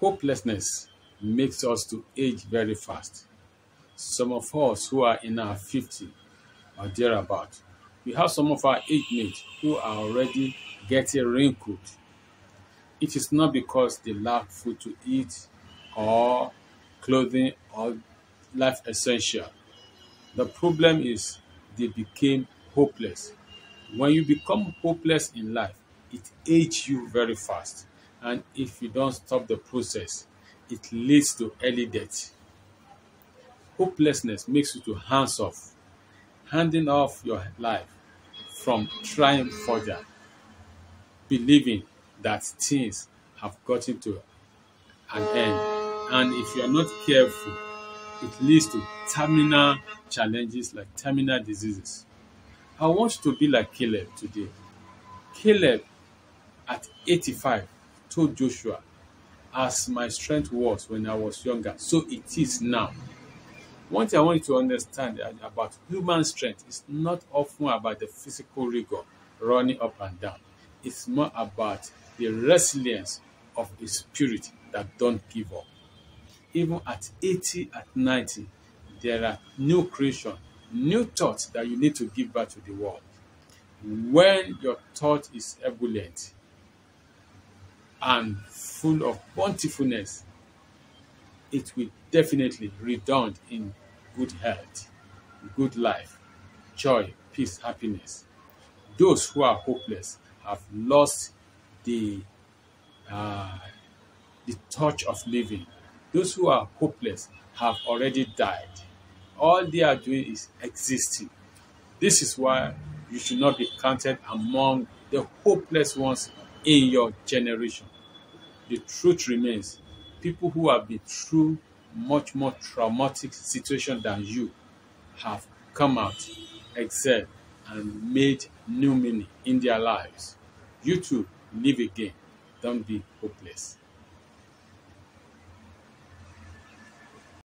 Hopelessness makes us to age very fast. Some of us who are in our 50 or thereabout, we have some of our age mates who are already getting wrinkled. It is not because they lack food to eat or clothing or life essential. The problem is they became hopeless. When you become hopeless in life, it ages you very fast. And if you don't stop the process, it leads to early death. Hopelessness makes you to hands off, handing off your life from trying further, believing that things have gotten to an end. And if you are not careful, it leads to terminal challenges like terminal diseases. I want you to be like Caleb today. Caleb, at 85, told Joshua, As my strength was when I was younger, so it is now. One thing I want you to understand about human strength is not often about the physical rigor running up and down. It's more about the resilience of the spirit that don't give up. Even at 80, at 90, there are new creation, new thoughts that you need to give back to the world. When your thought is ebullient and full of bountifulness, it will definitely redound in good health, good life, joy, peace, happiness. Those who are hopeless have lost the uh, the touch of living. Those who are hopeless have already died. All they are doing is existing. This is why you should not be counted among the hopeless ones in your generation. The truth remains people who have been through much more traumatic situation than you have come out, excelled, and made new meaning in their lives. You too live again. Don't be hopeless.